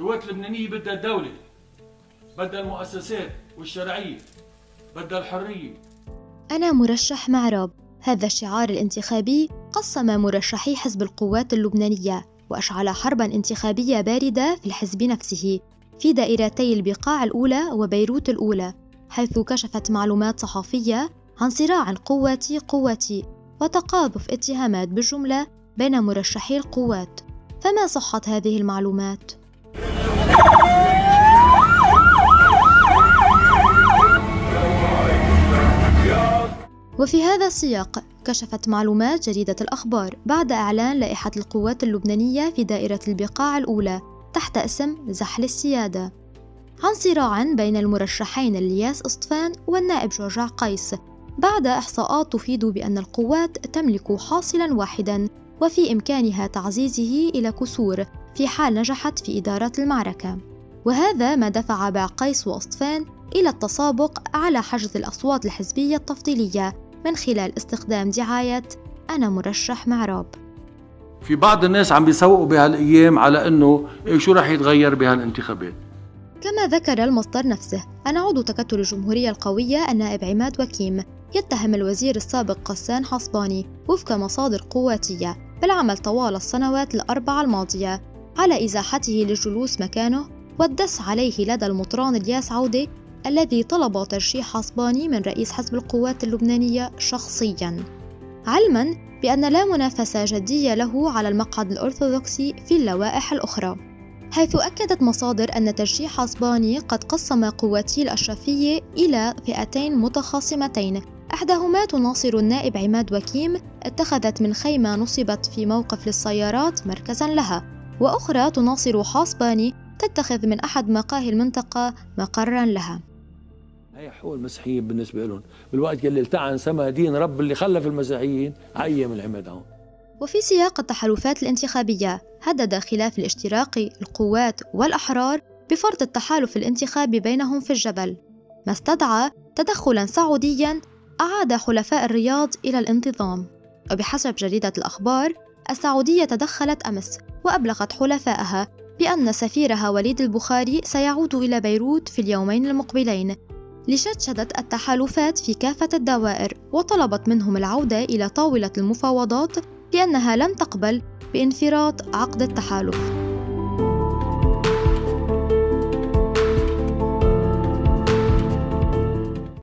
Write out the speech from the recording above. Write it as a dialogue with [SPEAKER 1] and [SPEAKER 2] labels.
[SPEAKER 1] القوات اللبنانية بدها الدولة بدها المؤسسات والشرعية بدها الحرية.
[SPEAKER 2] أنا مرشح معرب. هذا الشعار الانتخابي قسم مرشحي حزب القوات اللبنانية وأشعل حربا انتخابية باردة في الحزب نفسه في دائرتي البقاع الأولى وبيروت الأولى حيث كشفت معلومات صحفية عن صراع قواتي قواتي وتقاذف اتهامات بالجملة بين مرشحي القوات. فما صحة هذه المعلومات؟ وفي هذا السياق كشفت معلومات جريدة الأخبار بعد إعلان لائحة القوات اللبنانية في دائرة البقاع الأولى تحت اسم زحل السيادة. عن صراع بين المرشحين الياس اسطفان والنائب جورج قيس بعد إحصاءات تفيد بأن القوات تملك حاصلا واحدا وفي إمكانها تعزيزه إلى كسور في حال نجحت في إدارة المعركة. وهذا ما دفع بعقيس وأصطفان إلى التسابق على حجز الأصوات الحزبية التفضيلية من خلال استخدام دعاية أنا مرشح معراب.
[SPEAKER 1] في بعض الناس عم بيسوقوا بهالأيام على أنه إيه شو رح يتغير بهالانتخابات؟
[SPEAKER 2] كما ذكر المصدر نفسه أن عضو تكتل الجمهورية القوية النائب عماد وكيم يتهم الوزير السابق قسان حصباني وفق مصادر قواتية بالعمل طوال السنوات الأربعة الماضية على إزاحته للجلوس مكانه والدس عليه لدى المطران الياس عودة الذي طلب ترشيح حصباني من رئيس حزب القوات اللبنانية شخصياً. علماً بأن لا منافسة جدية له على المقعد الأرثوذكسي في اللوائح الأخرى. حيث أكدت مصادر أن ترشيح حصباني قد قسم قواتي الأشرفية إلى فئتين متخاصمتين. إحداهما تناصر النائب عماد وكيم اتخذت من خيمة نصبت في موقف للسيارات مركزا لها. وأخرى تناصر حاصباني تتخذ من أحد مقاهي المنطقة مقرا لها.
[SPEAKER 1] هي حقوق المسيحيين بالنسبة لهم. بالوقت اللي التعن سما دين رب اللي خلف المسيحيين. عيم العماد هون.
[SPEAKER 2] وفي سياق التحالفات الانتخابية هدد خلاف الاشتراقي القوات والأحرار بفرض التحالف الانتخابي بينهم في الجبل. ما استدعى تدخلا سعوديا أعاد حلفاء الرياض إلى الانتظام. وبحسب جريدة الأخبار السعودية تدخلت أمس وأبلغت حلفائها بأن سفيرها وليد البخاري سيعود إلى بيروت في اليومين المقبلين. لشدشدة التحالفات في كافة الدوائر وطلبت منهم العودة إلى طاولة المفاوضات لأنها لن تقبل بانفراط عقد التحالف.